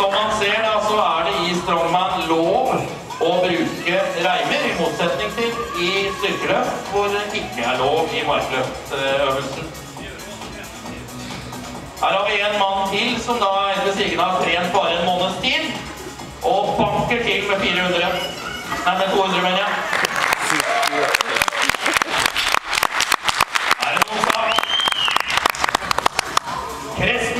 som man ser, da, så er det i strongman lov å bruke reimer, i motsetning til i styrkeløft, hvor det ikke er lov i markløftøvelsen. Her har vi en mann til som da etter sigende har trent bare en måneds tid, og banker til med 400. Nei, med 200, mener jeg. Er det noen sak? Kresten